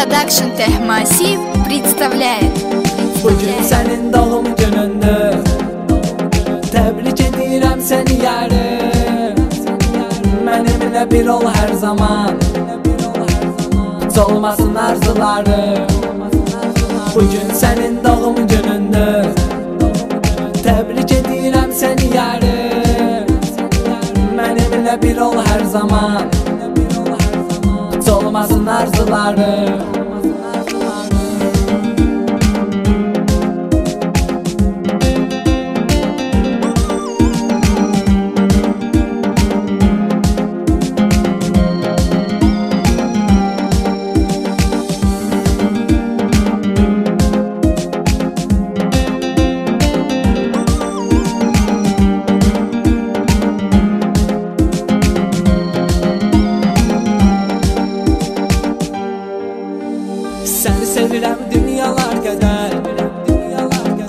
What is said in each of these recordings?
Production Tehmasi представляет. Bugün senin doğum günündür Tebrik edirəm səni yarım Mənimlə bir ol hər zaman Heç olmasın arzularım Bugün sənin doğum günündür Olmasın arzularım Sevirəm dünyalar qədər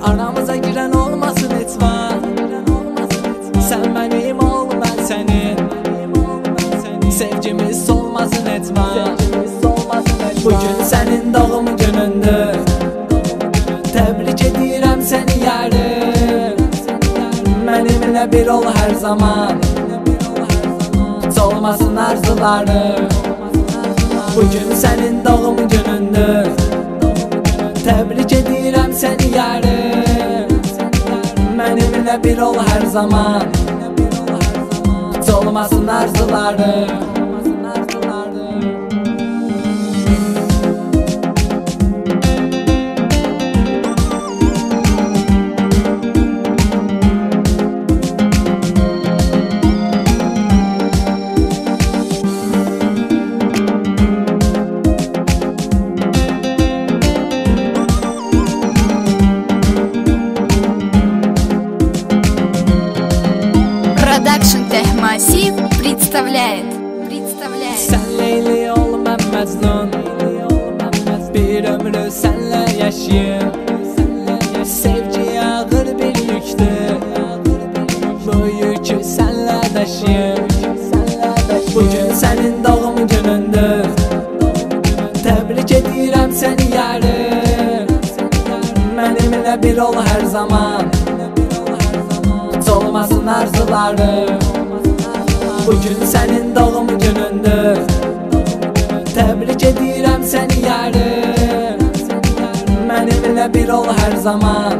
Aramıza girən olmasın heç vaxt Sən mənim ol, mən sənin Sevgimiz olmasın heç vaxt Bugün sənin doğum günündür Təbrik edirəm səni yarım Mənimlə bir ol hər zaman. Heç olmasın arzularım. Bugün sənin doğum günündür səni yarım Mənimlə bir ol hər zaman. Heç olmasın arzularım Məcnun Bir ömrü sənlə yaşayım Sevgi ağır bir yükdür Bu yükü sənlə daşıyım Bugün sənin doğum günündür Təbrik edirəm səni yarım Mənimlə bir ol hər zaman. Heç olmasın arzularım. Bugün sənin doğum günündür Təbrik edirəm səni yarım Mənimlə bir ol hər zaman.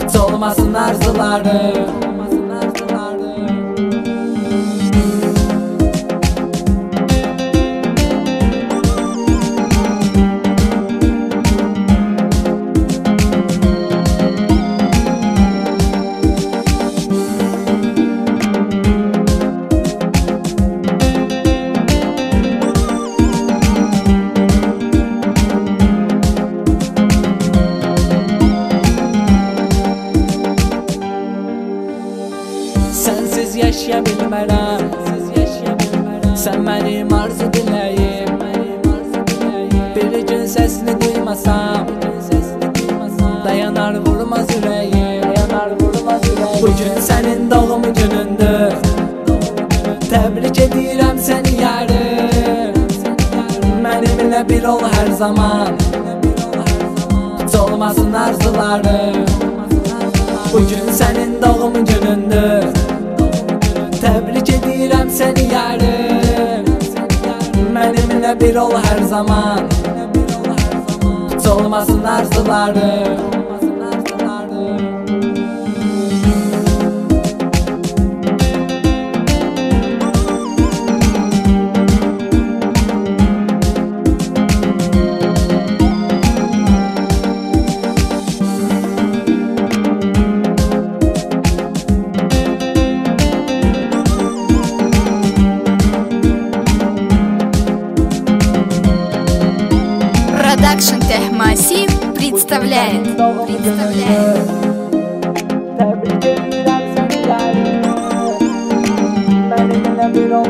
Heç olmasın arzularım bilmərəm Sən mənim arzu diləyim Bir gün səsini duymasam Dayanar vurmaz ürəyim Bugün sənin doğum günündür Təbrik edirəm səni yarım Mənimlə bir ol hər zaman Heç olmasın arzularım Bugün sənin doğum günündür bir ol hər zaman. Heç olmasın arzularım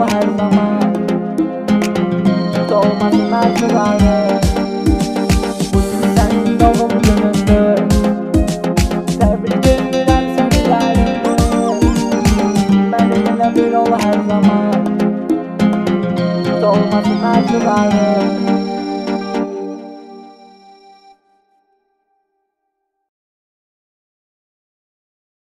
hər zaman Heç olmasın arzularım Bugün sənin doğum günündür Təbrik edirəm səni yarım Mənimlə bir ol hər zaman Heç olmasın arzularım